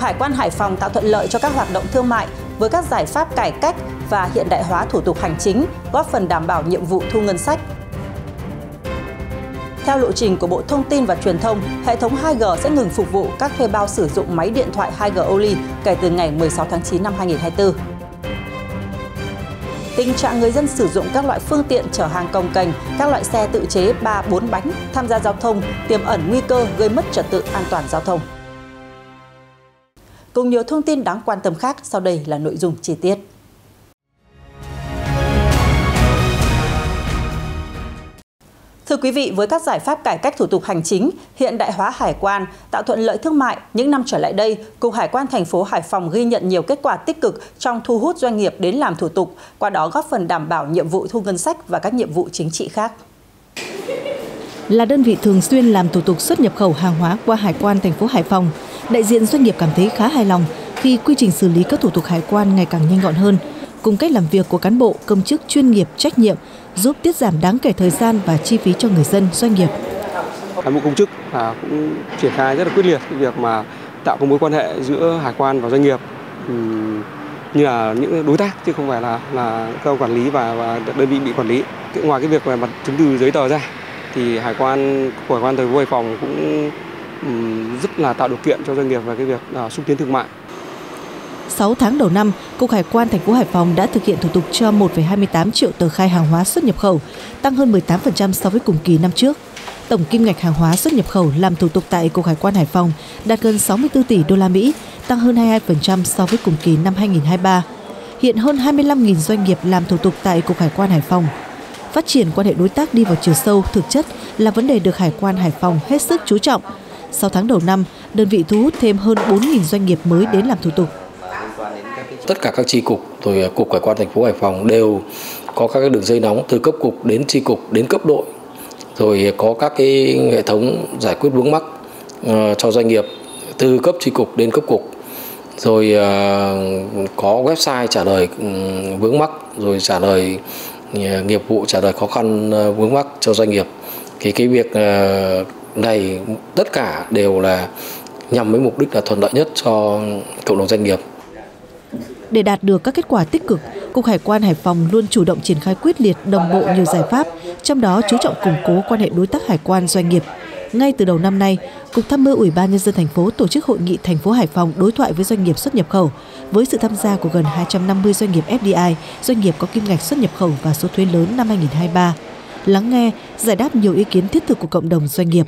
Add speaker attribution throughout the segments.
Speaker 1: Cục Hải quan Hải Phòng tạo thuận lợi cho các hoạt động thương mại với các giải pháp cải cách và hiện đại hóa thủ tục hành chính, góp phần đảm bảo nhiệm vụ thu ngân sách. Theo lộ trình của Bộ Thông tin và Truyền thông, hệ thống 2G sẽ ngừng phục vụ các thuê bao sử dụng máy điện thoại 2G Only kể từ ngày 16 tháng 9 năm 2024. Tình trạng người dân sử dụng các loại phương tiện chở hàng công cành, các loại xe tự chế 3 4 bánh tham gia giao thông tiềm ẩn nguy cơ gây mất trật tự an toàn giao thông. Cùng nhiều thông tin đáng quan tâm khác, sau đây là nội dung chi tiết. Thưa quý vị, với các giải pháp cải cách thủ tục hành chính, hiện đại hóa hải quan, tạo thuận lợi thương mại, những năm trở lại đây, Cục Hải quan thành phố Hải Phòng ghi nhận nhiều kết quả tích cực trong thu hút doanh nghiệp đến làm thủ tục, qua đó góp phần đảm bảo nhiệm vụ thu ngân sách và các nhiệm vụ chính trị khác.
Speaker 2: Là đơn vị thường xuyên làm thủ tục xuất nhập khẩu hàng hóa qua hải quan thành phố Hải Phòng, đại diện doanh nghiệp cảm thấy khá hài lòng khi quy trình xử lý các thủ tục hải quan ngày càng nhanh gọn hơn, cùng cách làm việc của cán bộ, công chức chuyên nghiệp, trách nhiệm giúp tiết giảm đáng kể thời gian và chi phí cho người dân, doanh nghiệp.
Speaker 3: Cán bộ công chức à, cũng triển khai rất là quyết liệt việc mà tạo cái mối quan hệ giữa hải quan và doanh nghiệp như là những đối tác chứ không phải là là cơ quản lý và, và đơn vị bị quản lý. Ngoài cái việc về mặt chứng từ giấy tờ ra thì hải quan của hải quan thành phố Hải Phòng cũng rất là tạo điều kiện cho doanh nghiệp về cái việc uh, xúc tiến thương mại
Speaker 2: 6 tháng đầu năm, Cục Hải quan thành phố Hải Phòng đã thực hiện thủ tục cho 1,28 triệu tờ khai hàng hóa xuất nhập khẩu, tăng hơn 18% so với cùng kỳ năm trước. Tổng kim ngạch hàng hóa xuất nhập khẩu làm thủ tục tại Cục Hải quan Hải Phòng đạt gần 64 tỷ đô la Mỹ, tăng hơn 22% so với cùng kỳ năm 2023. Hiện hơn 25.000 doanh nghiệp làm thủ tục tại Cục Hải quan Hải Phòng. Phát triển quan hệ đối tác đi vào chiều sâu, thực chất là vấn đề được Hải quan Hải Phòng hết sức chú trọng. Sau tháng đầu năm, đơn vị thu hút thêm hơn 4.000 doanh nghiệp mới đến làm thủ tục.
Speaker 4: Tất cả các tri cục rồi à, cục hải quan thành phố Hải Phòng đều có các đường dây nóng từ cấp cục đến tri cục đến cấp đội rồi có các cái hệ thống giải quyết vướng mắc ờ, cho doanh nghiệp từ cấp tri cục đến cấp cục. Rồi à, có website trả lời ừ, vướng mắc rồi trả lời à, nghiệp vụ trả lời khó khăn vướng mắc cho doanh nghiệp. Thì cái việc này tất cả đều là nhằm với mục đích là thuận lợi nhất cho cộng đồng doanh nghiệp
Speaker 2: để đạt được các kết quả tích cực, Cục Hải quan Hải Phòng luôn chủ động triển khai quyết liệt đồng bộ nhiều giải pháp, trong đó chú trọng củng cố quan hệ đối tác hải quan doanh nghiệp. Ngay từ đầu năm nay, Cục Tham mưu Ủy ban nhân dân thành phố tổ chức hội nghị thành phố Hải Phòng đối thoại với doanh nghiệp xuất nhập khẩu với sự tham gia của gần 250 doanh nghiệp FDI, doanh nghiệp có kim ngạch xuất nhập khẩu và số thuế lớn năm 2023. Lắng nghe, giải đáp nhiều ý kiến thiết thực của cộng đồng doanh nghiệp.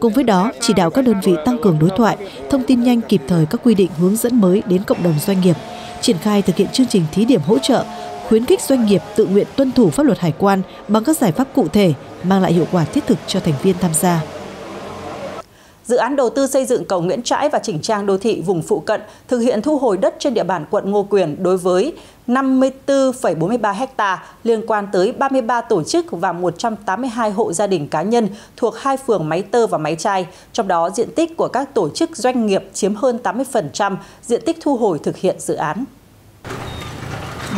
Speaker 2: Cùng với đó, chỉ đạo các đơn vị tăng cường đối thoại, thông tin nhanh kịp thời các quy định hướng dẫn mới đến cộng đồng doanh nghiệp, triển khai thực hiện chương trình thí điểm hỗ trợ, khuyến khích doanh nghiệp tự nguyện tuân thủ pháp luật hải quan bằng các giải pháp cụ thể, mang lại hiệu quả thiết thực cho thành viên tham gia.
Speaker 1: Dự án đầu tư xây dựng cầu Nguyễn Trãi và chỉnh trang đô thị vùng phụ cận thực hiện thu hồi đất trên địa bàn quận Ngô Quyền đối với 54,43 ha liên quan tới 33 tổ chức và 182 hộ gia đình cá nhân thuộc hai phường Máy Tơ và Máy Chai, trong đó diện tích của các tổ chức doanh nghiệp chiếm hơn 80% diện tích thu hồi thực hiện dự án.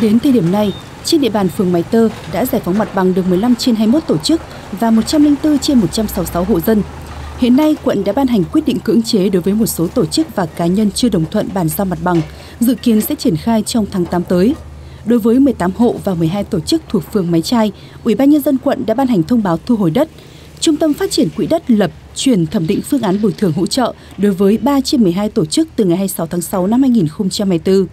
Speaker 2: Đến thời điểm này, trên địa bàn phường Máy Tơ đã giải phóng mặt bằng được 15 trên 21 tổ chức và 104 trên 166 hộ dân. Hiện nay, quận đã ban hành quyết định cưỡng chế đối với một số tổ chức và cá nhân chưa đồng thuận bàn giao mặt bằng, dự kiến sẽ triển khai trong tháng 8 tới. Đối với 18 hộ và 12 tổ chức thuộc phường Máy Trai, Ủy ban nhân dân quận đã ban hành thông báo thu hồi đất. Trung tâm Phát triển Quỹ đất lập chuyển thẩm định phương án bồi thường hỗ trợ đối với 3 trên 12 tổ chức từ ngày 26 tháng 6 năm 2024.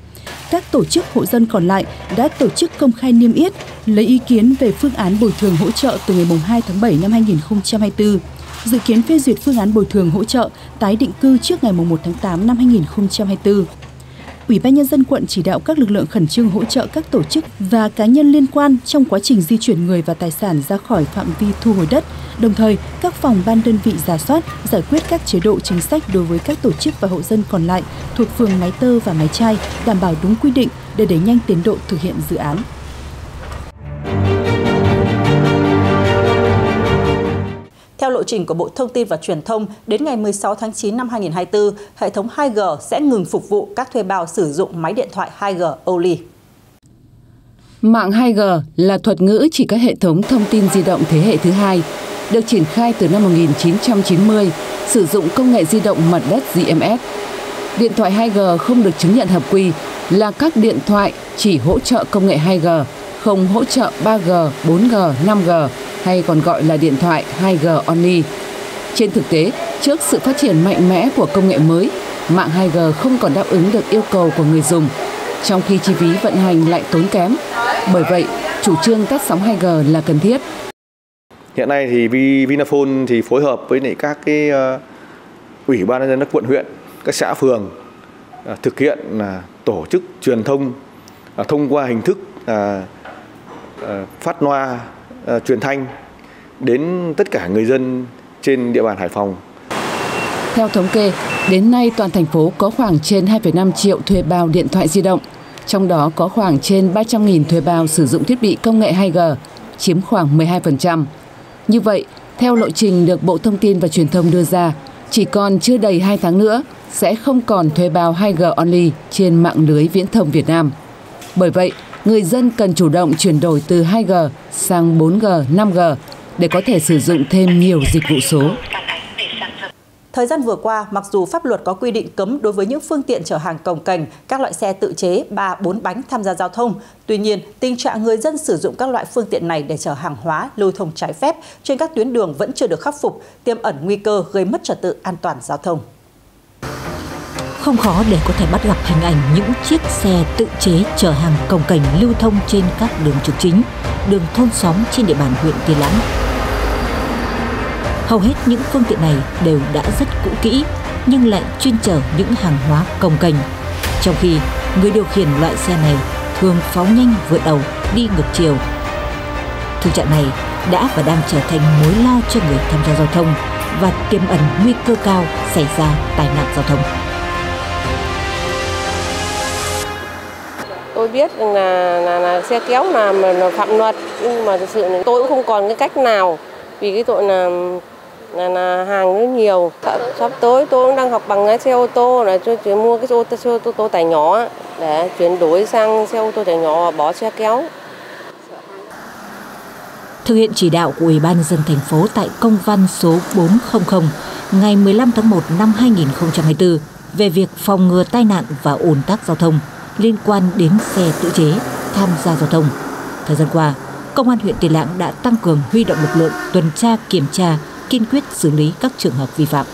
Speaker 2: Các tổ chức hộ dân còn lại đã tổ chức công khai niêm yết, lấy ý kiến về phương án bồi thường hỗ trợ từ ngày 2 tháng 7 năm 2024 dự kiến phê duyệt phương án bồi thường hỗ trợ tái định cư trước ngày 1 tháng 8 năm 2024. Ủy ban nhân dân quận chỉ đạo các lực lượng khẩn trương hỗ trợ các tổ chức và cá nhân liên quan trong quá trình di chuyển người và tài sản ra khỏi phạm vi thu hồi đất, đồng thời các phòng ban đơn vị giả soát, giải quyết các chế độ chính sách đối với các tổ chức và hộ dân còn lại thuộc phường Máy Tơ và Máy Chai, đảm bảo đúng quy định để đẩy nhanh tiến độ thực hiện dự án.
Speaker 1: Lộ trình của Bộ Thông tin và Truyền thông, đến ngày 16 tháng 9 năm 2024, hệ thống 2G sẽ ngừng phục vụ các thuê bao sử dụng máy điện thoại 2G only.
Speaker 5: Mạng 2G là thuật ngữ chỉ các hệ thống thông tin di động thế hệ thứ hai, được triển khai từ năm 1990, sử dụng công nghệ di động mặt đất GMS. Điện thoại 2G không được chứng nhận hợp quy là các điện thoại chỉ hỗ trợ công nghệ 2G, không hỗ trợ 3G, 4G, 5G hay còn gọi là điện thoại 2G only. Trên thực tế, trước sự phát triển mạnh mẽ của công nghệ mới, mạng 2G không còn đáp ứng được yêu cầu của người dùng, trong khi chi phí vận hành lại tốn kém. Bởi vậy, chủ trương tắt sóng 2G là cần thiết.
Speaker 6: Hiện nay thì Vinaphone thì phối hợp với các cái ờ, ủy ban nhân dân các quận huyện, các xã phường ờ, thực hiện là tổ chức truyền thông ờ, thông qua hình thức phát loa uh, truyền thanh đến tất cả người dân trên địa bàn Hải Phòng.
Speaker 5: Theo thống kê, đến nay toàn thành phố có khoảng trên 2,5 triệu thuê bao điện thoại di động, trong đó có khoảng trên 300.000 thuê bao sử dụng thiết bị công nghệ 2G, chiếm khoảng 12%. Như vậy, theo lộ trình được Bộ Thông tin và Truyền thông đưa ra, chỉ còn chưa đầy 2 tháng nữa sẽ không còn thuê bao 2G only trên mạng lưới viễn thông Việt Nam. Bởi vậy, người dân cần chủ động chuyển đổi từ 2G sang 4G, 5G để có thể sử dụng thêm nhiều dịch vụ số.
Speaker 1: Thời gian vừa qua, mặc dù pháp luật có quy định cấm đối với những phương tiện chở hàng cồng cành, các loại xe tự chế 3 4 bánh tham gia giao thông, tuy nhiên, tình trạng người dân sử dụng các loại phương tiện này để chở hàng hóa lưu thông trái phép trên các tuyến đường vẫn chưa được khắc phục, tiềm ẩn nguy cơ gây mất trật tự an toàn giao thông.
Speaker 7: Không khó để có thể bắt gặp hình ảnh những chiếc xe tự chế chở hàng cồng cành lưu thông trên các đường trục chính, đường thôn xóm trên địa bàn huyện Tiên Lãng. Hầu hết những phương tiện này đều đã rất cũ kỹ nhưng lại chuyên chở những hàng hóa cồng cành. Trong khi người điều khiển loại xe này thường phóng nhanh vượt đầu đi ngược chiều. Thực trạng này đã và đang trở thành mối lo cho người tham gia giao thông và tiềm ẩn nguy cơ cao xảy ra tai nạn giao thông.
Speaker 8: Tôi biết là, là, là xe kéo là, là phạm luật nhưng mà thực sự tôi cũng không còn cái cách nào vì cái tội là là, là hàng nó nhiều. Sắp tới tôi cũng đang học bằng lái xe ô tô là tôi chuyển mua cái ô tô, xe ô tô tải nhỏ để chuyển đổi sang xe ô tô tải nhỏ và bỏ xe kéo.
Speaker 7: Thực hiện chỉ đạo của Ủy ban nhân dân thành phố tại công văn số 400 ngày 15 tháng 1 năm 2024 về việc phòng ngừa tai nạn và ủn tắc giao thông liên quan đến xe tự chế tham gia giao thông. Thời gian qua, Công an huyện Tiền Lãng đã tăng cường huy động lực lượng tuần tra kiểm tra, kiên quyết xử lý các trường hợp vi phạm.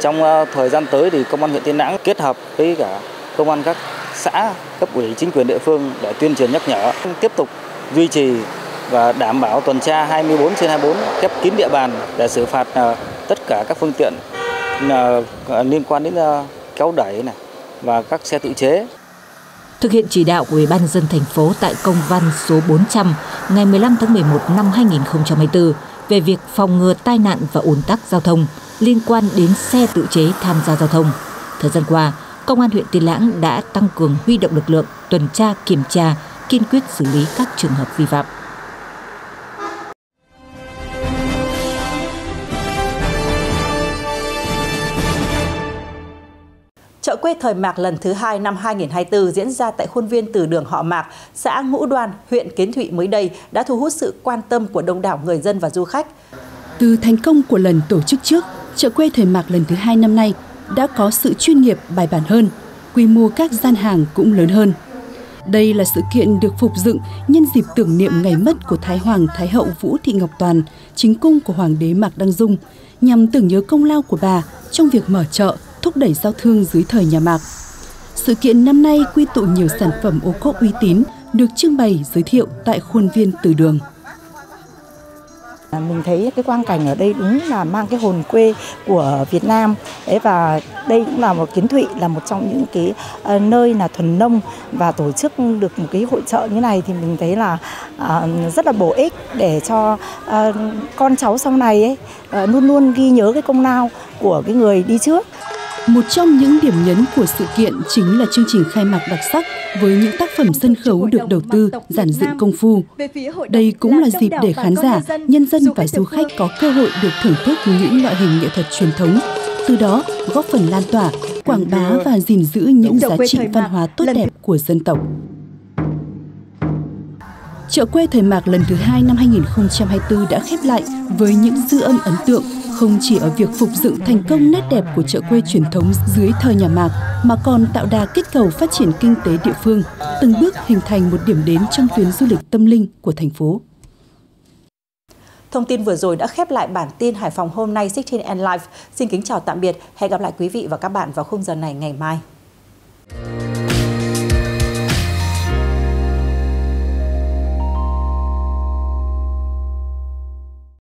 Speaker 9: Trong ờ, thời gian tới thì Công an huyện Tiên Lãng kết hợp với cả Công an các xã, cấp ủy chính quyền địa phương để tuyên truyền nhắc nhở, tiếp tục duy trì và đảm bảo tuần tra 24 trên 24 khép kín địa bàn để xử phạt ờ, tất cả các phương tiện ờ, liên quan đến kéo đẩy này và các xe tự chế.
Speaker 7: Thực hiện chỉ đạo của Ủy ban dân thành phố tại công văn số 400 ngày 15 tháng 11 năm 2024 về việc phòng ngừa tai nạn và ủn tắc giao thông liên quan đến xe tự chế tham gia giao thông. Thời gian qua, Công an huyện Tiên Lãng đã tăng cường huy động lực lượng tuần tra kiểm tra, kiên quyết xử lý các trường hợp vi phạm.
Speaker 1: Quê thời Mạc lần thứ hai năm 2024 diễn ra tại khuôn viên từ đường họ Mạc, xã Ngũ Đoan, huyện Kiến Thụy mới đây đã thu hút sự quan tâm của đông đảo người dân và du khách.
Speaker 2: Từ thành công của lần tổ chức trước, chợ quê thời Mạc lần thứ hai năm nay đã có sự chuyên nghiệp bài bản hơn, quy mô các gian hàng cũng lớn hơn. Đây là sự kiện được phục dựng nhân dịp tưởng niệm ngày mất của Thái Hoàng Thái Hậu Vũ Thị Ngọc Toàn, chính cung của Hoàng đế Mạc Đăng Dung, nhằm tưởng nhớ công lao của bà trong việc mở chợ, thúc đẩy giao thương dưới thời nhà Mạc. Sự kiện năm nay quy tụ nhiều sản phẩm ô cốp uy tín được trưng bày, giới thiệu tại khuôn viên từ đường.
Speaker 10: À, mình thấy cái quang cảnh ở đây đúng là mang cái hồn quê của Việt Nam. Đấy, và đây cũng là một kiến thụy, là một trong những cái ờ, nơi là thuần nông và tổ chức được một cái hội trợ như này thì mình thấy là à, rất là bổ ích để cho ờ, con cháu sau này ấy ờ, luôn luôn ghi nhớ cái công lao của cái người đi trước.
Speaker 2: Một trong những điểm nhấn của sự kiện chính là chương trình khai mạc đặc sắc với những tác phẩm sân khấu được đầu tư giản dựng công phu. Đây cũng là dịp để khán giả, nhân dân và du khách có cơ hội được thưởng thức những loại hình nghệ thuật truyền thống, từ đó góp phần lan tỏa, quảng bá và gìn giữ những giá trị văn hóa tốt đẹp của dân tộc. Chợ quê thời mạc lần thứ hai năm 2024 đã khép lại với những dư âm ấn tượng không chỉ ở việc phục dựng thành công nét đẹp của chợ quê truyền thống dưới thời nhà Mạc, mà còn tạo đà kết cầu phát triển kinh tế địa phương, từng bước hình thành một điểm đến trong tuyến du lịch tâm linh của thành phố.
Speaker 1: Thông tin vừa rồi đã khép lại bản tin Hải Phòng hôm nay 16 and Live. Xin kính chào tạm biệt. Hẹn gặp lại quý vị và các bạn vào khung giờ này ngày mai.